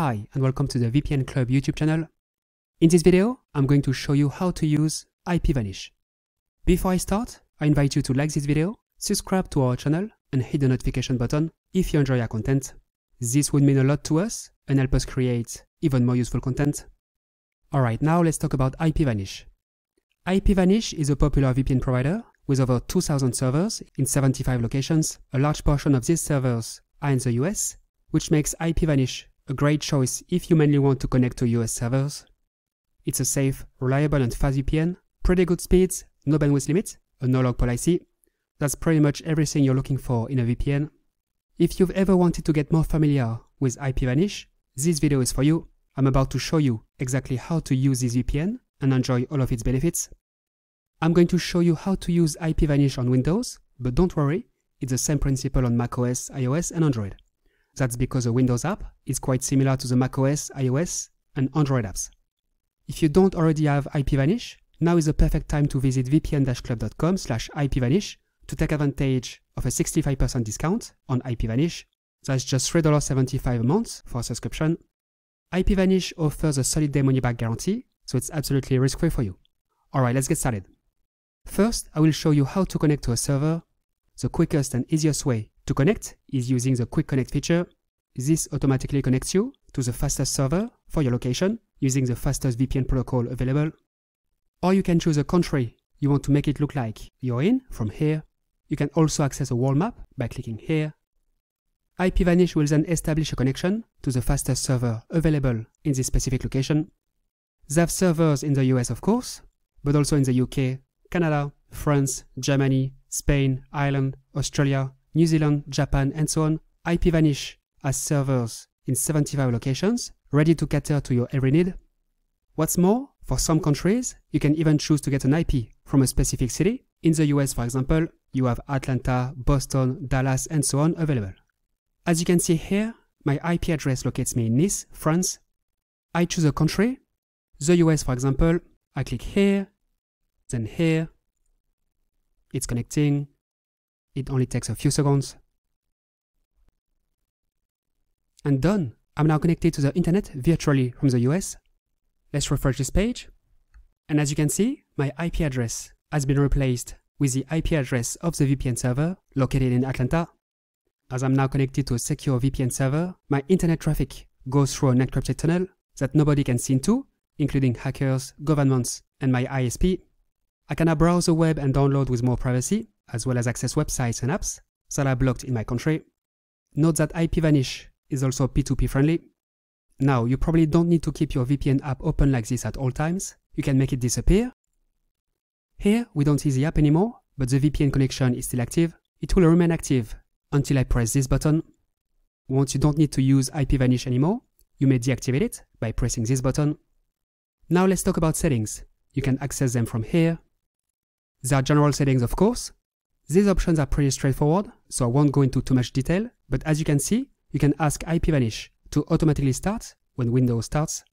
Hi and welcome to the VPN Club YouTube channel. In this video, I'm going to show you how to use IPVanish. Before I start, I invite you to like this video, subscribe to our channel and hit the notification button if you enjoy our content. This would mean a lot to us and help us create even more useful content. Alright, now let's talk about IPVanish. IPVanish is a popular VPN provider with over 2,000 servers in 75 locations. A large portion of these servers are in the US, which makes IPVanish a great choice if you mainly want to connect to US servers. It's a safe, reliable and fast VPN, pretty good speeds, no bandwidth limit, a no-log policy. That's pretty much everything you're looking for in a VPN. If you've ever wanted to get more familiar with IPVanish, this video is for you. I'm about to show you exactly how to use this VPN and enjoy all of its benefits. I'm going to show you how to use IPVanish on Windows, but don't worry, it's the same principle on macOS, iOS and Android. That's because a Windows app is quite similar to the macOS, iOS, and Android apps. If you don't already have IPVanish, now is the perfect time to visit vpn-club.com slash IPVanish to take advantage of a 65% discount on IPVanish. That's just $3.75 a month for a subscription. IPVanish offers a solid day money back guarantee, so it's absolutely risk-free for you. Alright, let's get started. First, I will show you how to connect to a server. The quickest and easiest way to connect is using the Quick Connect feature. This automatically connects you to the fastest server for your location using the fastest VPN protocol available. Or you can choose a country you want to make it look like you're in from here. You can also access a world map by clicking here. IPVanish will then establish a connection to the fastest server available in this specific location. They have servers in the US of course, but also in the UK, Canada, France, Germany, Spain, Ireland, Australia, New Zealand, Japan, and so on, IPVanish has servers in 75 locations, ready to cater to your every need. What's more, for some countries, you can even choose to get an IP from a specific city. In the US, for example, you have Atlanta, Boston, Dallas, and so on available. As you can see here, my IP address locates me in Nice, France. I choose a country, the US for example, I click here, then here. It's connecting, it only takes a few seconds. And done. I'm now connected to the internet virtually from the US. Let's refresh this page. And as you can see, my IP address has been replaced with the IP address of the VPN server located in Atlanta. As I'm now connected to a secure VPN server, my internet traffic goes through an encrypted tunnel that nobody can see into, including hackers, governments, and my ISP. I can now browse the web and download with more privacy, as well as access websites and apps that are blocked in my country. Note that IPVanish is also P2P friendly. Now, you probably don't need to keep your VPN app open like this at all times. You can make it disappear. Here, we don't see the app anymore, but the VPN connection is still active. It will remain active until I press this button. Once you don't need to use IPVanish anymore, you may deactivate it by pressing this button. Now let's talk about settings. You can access them from here. There are general settings, of course, these options are pretty straightforward, so I won't go into too much detail, but as you can see, you can ask IPVanish to automatically start when Windows starts,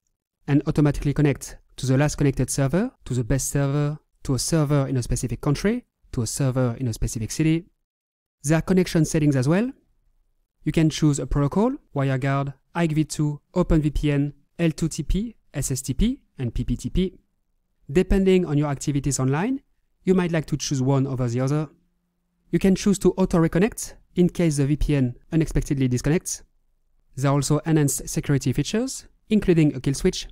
and automatically connect to the last connected server, to the best server, to a server in a specific country, to a server in a specific city. There are connection settings as well. You can choose a protocol, WireGuard, IKEv2, OpenVPN, L2TP, SSTP, and PPTP. Depending on your activities online, you might like to choose one over the other. You can choose to auto-reconnect in case the VPN unexpectedly disconnects. There are also enhanced security features, including a kill switch.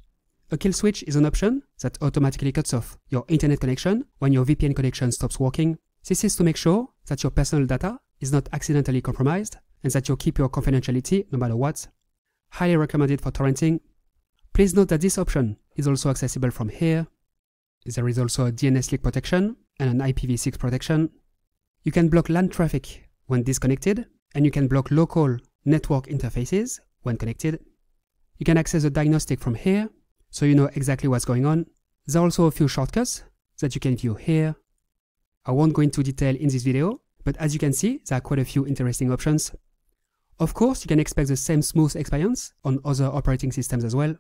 A kill switch is an option that automatically cuts off your internet connection when your VPN connection stops working. This is to make sure that your personal data is not accidentally compromised and that you keep your confidentiality no matter what. Highly recommended for torrenting. Please note that this option is also accessible from here. There is also a DNS leak protection and an IPv6 protection. You can block LAN traffic when disconnected, and you can block local network interfaces when connected. You can access the diagnostic from here, so you know exactly what's going on. There are also a few shortcuts that you can view here. I won't go into detail in this video, but as you can see, there are quite a few interesting options. Of course, you can expect the same smooth experience on other operating systems as well.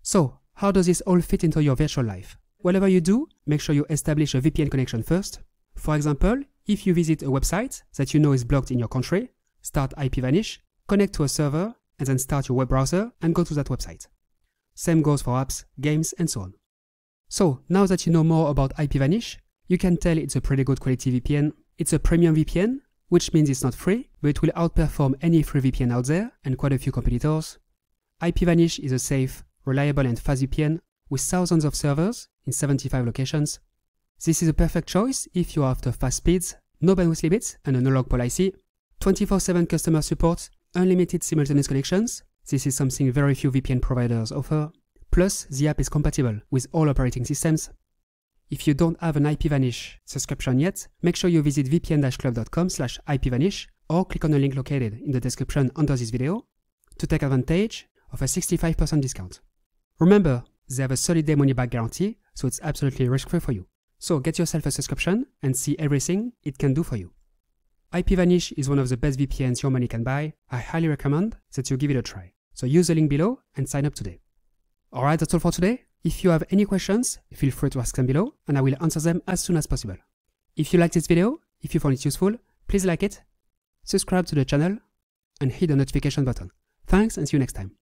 So, how does this all fit into your virtual life? Whatever you do, make sure you establish a VPN connection first. For example, if you visit a website that you know is blocked in your country, start IPVanish, connect to a server, and then start your web browser and go to that website. Same goes for apps, games, and so on. So now that you know more about IPVanish, you can tell it's a pretty good quality VPN. It's a premium VPN, which means it's not free, but it will outperform any free VPN out there and quite a few competitors. IPVanish is a safe, reliable and fast VPN with thousands of servers in 75 locations. This is a perfect choice if you are after fast speeds, no bandwidth limits and a no-log policy, 24-7 customer support, unlimited simultaneous connections, this is something very few VPN providers offer, plus the app is compatible with all operating systems. If you don't have an IPVanish subscription yet, make sure you visit vpn-club.com slash IPVanish or click on the link located in the description under this video to take advantage of a 65% discount. Remember, they have a 30-day money-back guarantee, so it's absolutely risk-free for you. So get yourself a subscription and see everything it can do for you. IPVanish is one of the best VPNs your money can buy. I highly recommend that you give it a try. So use the link below and sign up today. Alright, that's all for today. If you have any questions, feel free to ask them below and I will answer them as soon as possible. If you liked this video, if you found it useful, please like it, subscribe to the channel, and hit the notification button. Thanks and see you next time.